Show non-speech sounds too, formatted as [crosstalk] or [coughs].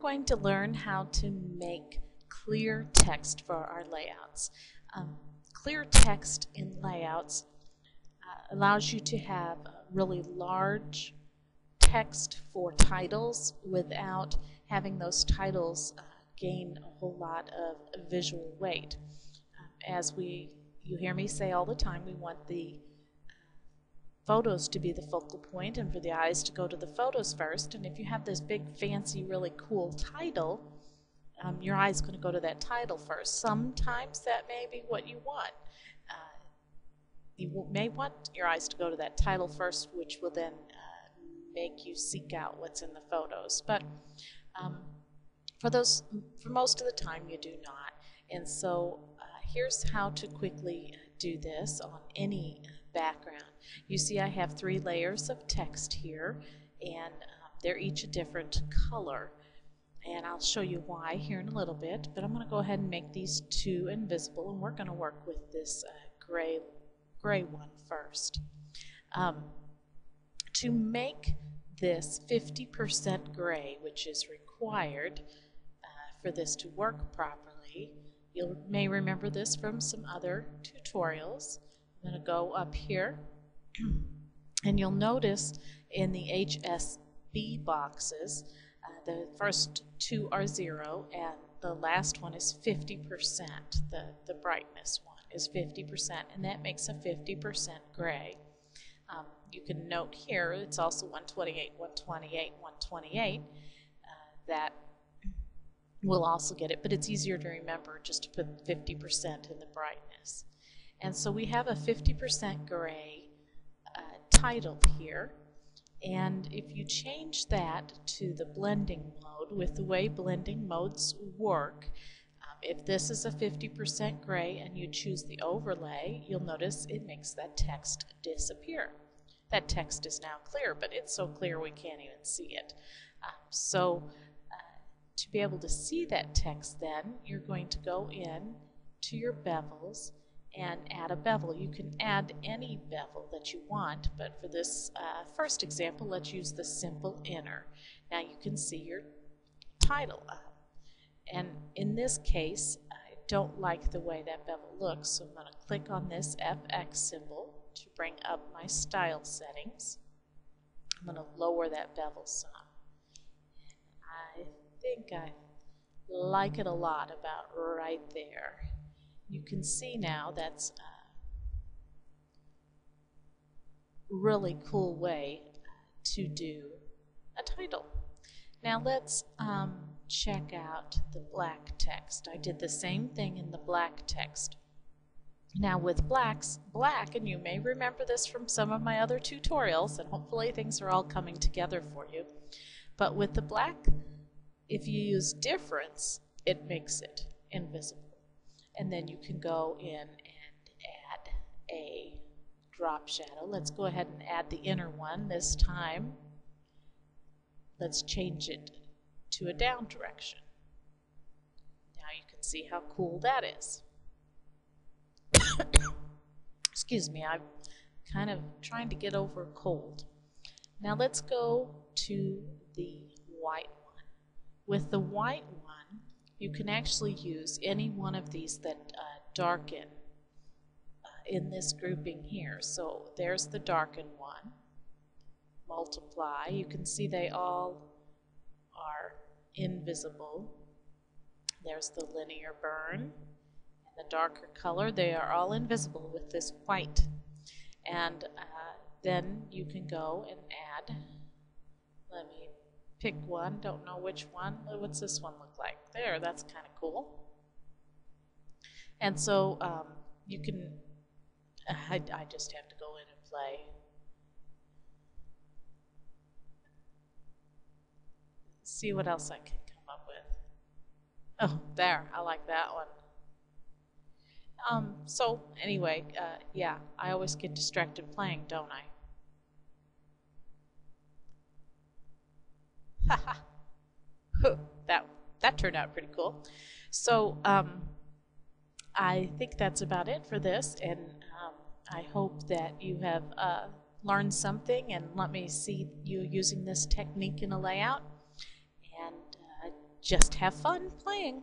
going to learn how to make clear text for our layouts. Um, clear text in layouts uh, allows you to have really large text for titles without having those titles uh, gain a whole lot of visual weight. Um, as we, you hear me say all the time, we want the photos to be the focal point and for the eyes to go to the photos first. And if you have this big, fancy, really cool title, um, your eye is going to go to that title first. Sometimes that may be what you want. Uh, you may want your eyes to go to that title first, which will then uh, make you seek out what's in the photos. But um, for those, for most of the time, you do not. And so uh, here's how to quickly do this on any background. You see I have three layers of text here and um, they're each a different color. And I'll show you why here in a little bit but I'm going to go ahead and make these two invisible and we're going to work with this uh, gray gray one first. Um, to make this 50% gray which is required uh, for this to work properly you may remember this from some other tutorials. I'm going to go up here and you'll notice in the HSB boxes uh, the first two are zero and the last one is 50%. The, the brightness one is 50% and that makes a 50% gray. Um, you can note here it's also 128, 128, 128. Uh, that will also get it, but it's easier to remember just to put 50% in the brightness. And so we have a 50% gray uh, title here. And if you change that to the blending mode, with the way blending modes work, um, if this is a 50% gray and you choose the overlay, you'll notice it makes that text disappear. That text is now clear, but it's so clear we can't even see it. Um, so uh, to be able to see that text then, you're going to go in to your bevels and add a bevel. You can add any bevel that you want, but for this uh, first example, let's use the simple inner. Now you can see your title up. And in this case, I don't like the way that bevel looks, so I'm going to click on this FX symbol to bring up my style settings. I'm going to lower that bevel some. I think I like it a lot about right there you can see now that's a really cool way to do a title. Now let's um, check out the black text. I did the same thing in the black text. Now with blacks, black, and you may remember this from some of my other tutorials, and hopefully things are all coming together for you. But with the black, if you use difference, it makes it invisible and then you can go in and add a drop shadow. Let's go ahead and add the inner one this time. Let's change it to a down direction. Now you can see how cool that is. [coughs] Excuse me, I'm kind of trying to get over a cold. Now let's go to the white one. With the white one, you can actually use any one of these that uh, darken uh, in this grouping here. So there's the darken one. Multiply. You can see they all are invisible. There's the linear burn and the darker color. They are all invisible with this white. And uh, then you can go and add, let me pick one, don't know which one. What's this one look like? There, that's kind of cool. And so um, you can, I, I just have to go in and play. See what else I can come up with. Oh, there, I like that one. Um, so anyway, uh, yeah, I always get distracted playing, don't I? [laughs] that that turned out pretty cool. So um, I think that's about it for this, and um, I hope that you have uh, learned something and let me see you using this technique in a layout. And uh, just have fun playing.